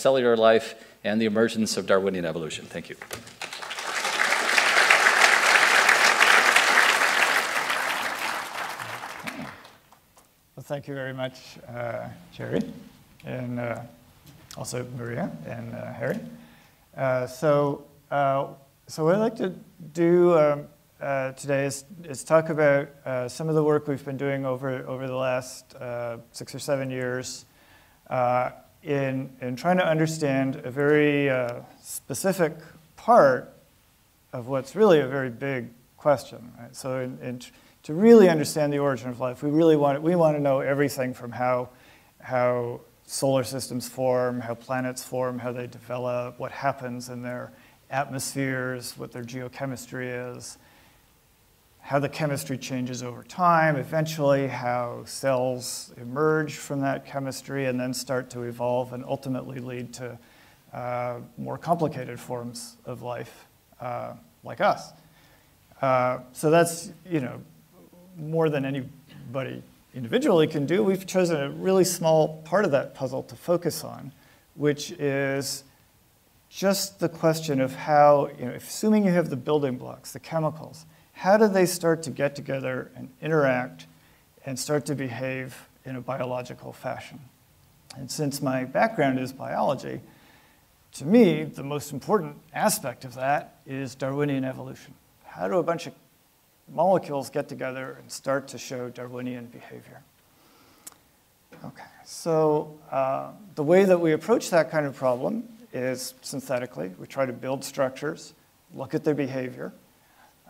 cellular life and the emergence of Darwinian evolution. Thank you. Well, thank you very much, uh, Jerry, and uh, also Maria and uh, Harry. Uh, so, uh, so what I'd like to do um, uh, today is, is talk about some of the work we've been doing over, over the last six or seven years in, in trying to understand a very uh, specific part of what's really a very big question. Right? So in, in to really understand the origin of life, we really want, we want to know everything from how, how solar systems form, how planets form, how they develop, what happens in their atmospheres, what their geochemistry is, how the chemistry changes over time, eventually how cells emerge from that chemistry and then start to evolve and ultimately lead to uh, more complicated forms of life uh, like us. Uh, so that's, you know, more than anybody individually can do, we've chosen a really small part of that puzzle to focus on, which is just the question of how, you know, assuming you have the building blocks, the chemicals, how do they start to get together and interact and start to behave in a biological fashion? And since my background is biology, to me, the most important aspect of that is Darwinian evolution. How do a bunch of molecules get together and start to show Darwinian behavior. Okay, so uh, the way that we approach that kind of problem is synthetically. We try to build structures, look at their behavior,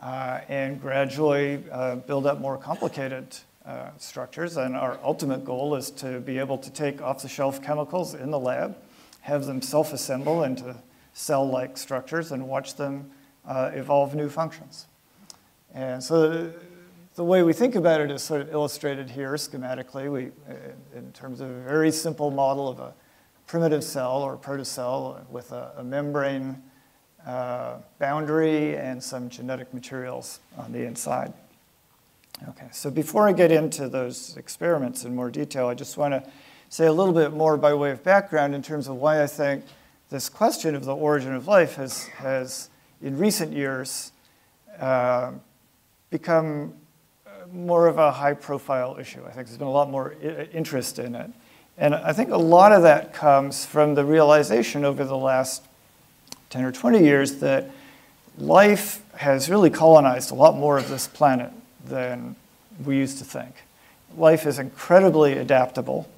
uh, and gradually uh, build up more complicated uh, structures. And our ultimate goal is to be able to take off the shelf chemicals in the lab, have them self assemble into cell like structures, and watch them uh, evolve new functions. And so the way we think about it is sort of illustrated here schematically. We, in terms of a very simple model of a primitive cell or protocell with a, a membrane uh, boundary and some genetic materials on the inside. Okay, so before I get into those experiments in more detail, I just want to say a little bit more by way of background in terms of why I think this question of the origin of life has, has in recent years, uh, become uh, more of a high profile issue. I think there's been a lot more interest in it. And I think a lot of that comes from the realization over the last 10 or 20 years that life has really colonized a lot more of this planet than we used to think. Life is incredibly adaptable.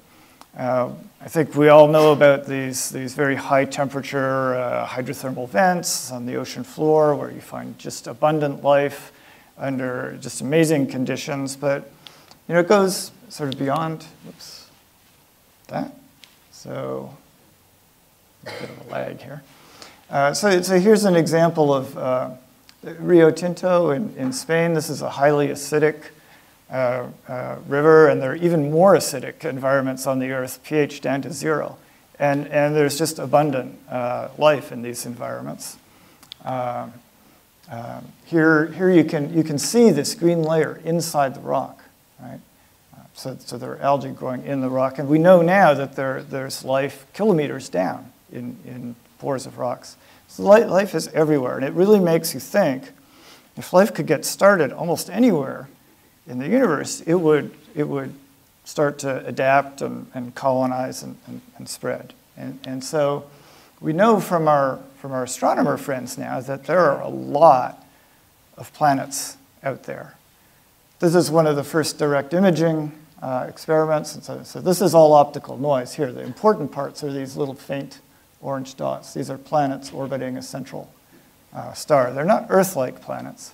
Uh, I think we all know about these, these very high temperature uh, hydrothermal vents on the ocean floor where you find just abundant life under just amazing conditions. But you know, it goes sort of beyond that. So a bit of a lag here. Uh, so, so here's an example of uh, Rio Tinto in, in Spain. This is a highly acidic uh, uh, river, and there are even more acidic environments on the Earth, pH down to zero. And, and there's just abundant uh, life in these environments. Um, um, here, here you can, you can see this green layer inside the rock, right? So, so there are algae growing in the rock. And we know now that there, there's life kilometers down in, in pores of rocks. So life is everywhere. And it really makes you think if life could get started almost anywhere in the universe, it would, it would start to adapt and, and colonize and, and, and spread. And, and so we know from our, from our astronomer friends now that there are a lot of planets out there. This is one of the first direct imaging uh, experiments. And so, so this is all optical noise here. The important parts are these little faint orange dots. These are planets orbiting a central uh, star. They're not Earth-like planets.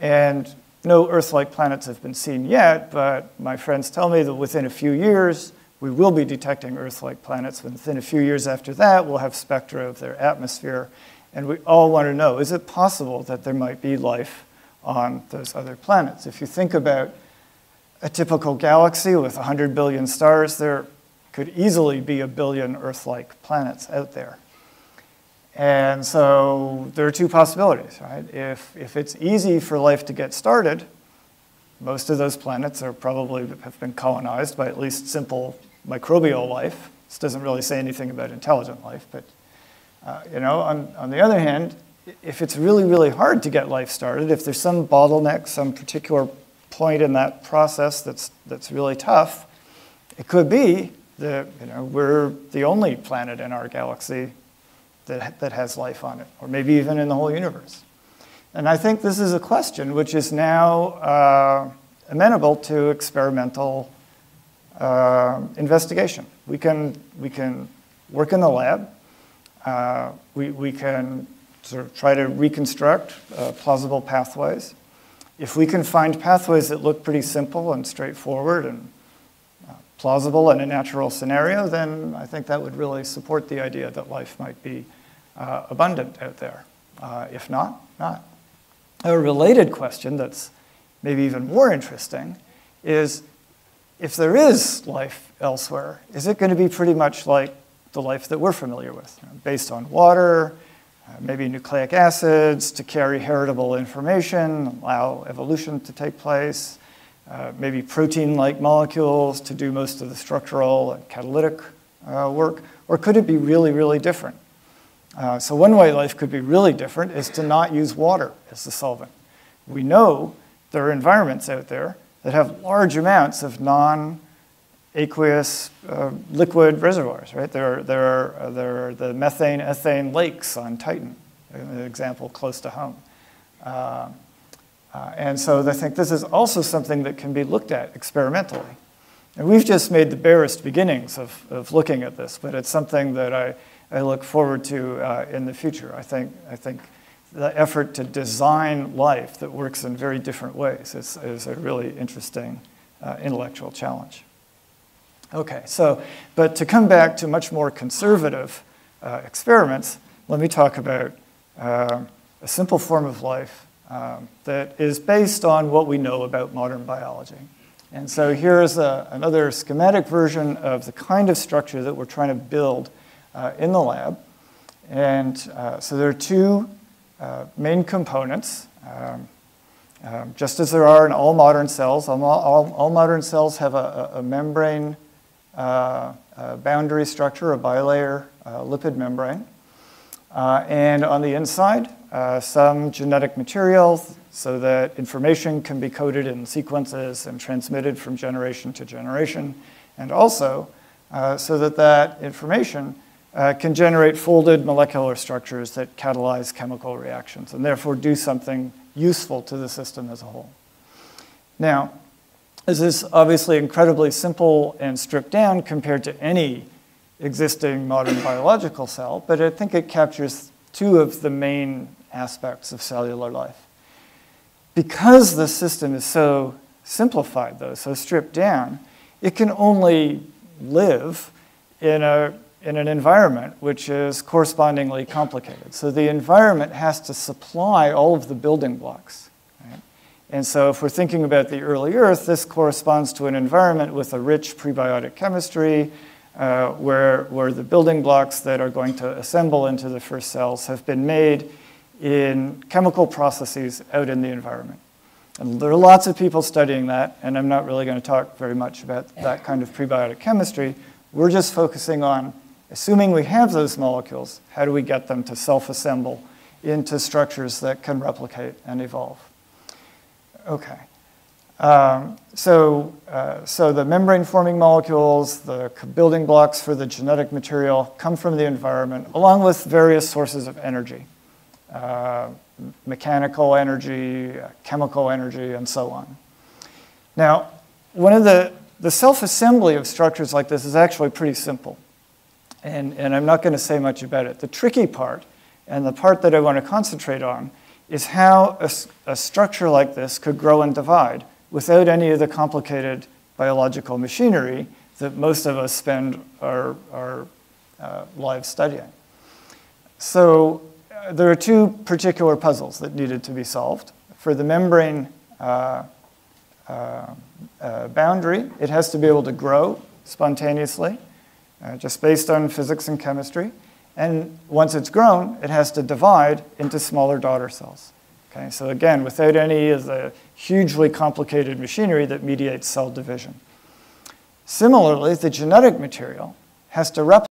And no Earth-like planets have been seen yet, but my friends tell me that within a few years, we will be detecting Earth-like planets. Within a few years after that, we'll have spectra of their atmosphere. And we all want to know, is it possible that there might be life on those other planets? If you think about a typical galaxy with 100 billion stars, there could easily be a billion Earth-like planets out there. And so there are two possibilities, right? If, if it's easy for life to get started, most of those planets are probably have been colonized by at least simple microbial life, This doesn't really say anything about intelligent life, but uh, you know, on, on the other hand, if it's really, really hard to get life started, if there's some bottleneck, some particular point in that process that's, that's really tough, it could be that you know, we're the only planet in our galaxy that, that has life on it, or maybe even in the whole universe. And I think this is a question which is now uh, amenable to experimental uh, investigation. We can, we can work in the lab. Uh, we, we can sort of try to reconstruct uh, plausible pathways. If we can find pathways that look pretty simple and straightforward and plausible in a natural scenario, then I think that would really support the idea that life might be uh, abundant out there. Uh, if not, not. A related question that's maybe even more interesting is if there is life elsewhere, is it going to be pretty much like the life that we're familiar with, you know, based on water, uh, maybe nucleic acids to carry heritable information, allow evolution to take place, uh, maybe protein-like molecules to do most of the structural and catalytic uh, work, or could it be really, really different? Uh, so one way life could be really different is to not use water as the solvent. We know there are environments out there that have large amounts of non aqueous uh, liquid reservoirs, right? There are, there, are, uh, there are the methane, ethane lakes on Titan, an example close to home. Uh, uh, and so I think this is also something that can be looked at experimentally. And we've just made the barest beginnings of, of looking at this, but it's something that I, I look forward to uh, in the future. I think, I think the effort to design life that works in very different ways is, is a really interesting uh, intellectual challenge. Okay, so, but to come back to much more conservative uh, experiments, let me talk about uh, a simple form of life um, that is based on what we know about modern biology. And so here's a, another schematic version of the kind of structure that we're trying to build uh, in the lab. And uh, so there are two uh, main components. Um, um, just as there are in all modern cells, all, all, all modern cells have a, a membrane uh, boundary structure, a bilayer uh, lipid membrane. Uh, and on the inside, some genetic material so that information can be coded in sequences and transmitted from generation to generation. And also, so that that information uh, can generate folded molecular structures that catalyze chemical reactions and therefore do something useful to the system as a whole. Now, this is obviously incredibly simple and stripped down compared to any existing modern biological cell, but I think it captures two of the main aspects of cellular life. Because the system is so simplified, though, so stripped down, it can only live in, a, in an environment which is correspondingly complicated. So the environment has to supply all of the building blocks. And so if we're thinking about the early Earth, this corresponds to an environment with a rich prebiotic chemistry uh, where, where the building blocks that are going to assemble into the first cells have been made in chemical processes out in the environment. And there are lots of people studying that, and I'm not really going to talk very much about that kind of prebiotic chemistry. We're just focusing on, assuming we have those molecules, how do we get them to self-assemble into structures that can replicate and evolve? Okay. Um, so, uh, so the membrane-forming molecules, the building blocks for the genetic material come from the environment, along with various sources of energy, uh, mechanical energy, uh, chemical energy, and so on. Now, one of the, the self-assembly of structures like this is actually pretty simple. And, and I'm not going to say much about it. The tricky part, and the part that I want to concentrate on, is how a, a, structure like this could grow and divide without any of the complicated biological machinery that most of us spend our, our uh, lives studying. So there are two particular puzzles that needed to be solved. For the membrane uh, uh, uh boundary, it has to be able to grow spontaneously, uh, just based on physics and chemistry. And once it's grown, it has to divide into smaller daughter cells. Okay, so again, without any of the hugely complicated machinery that mediates cell division. Similarly, the genetic material has to replicate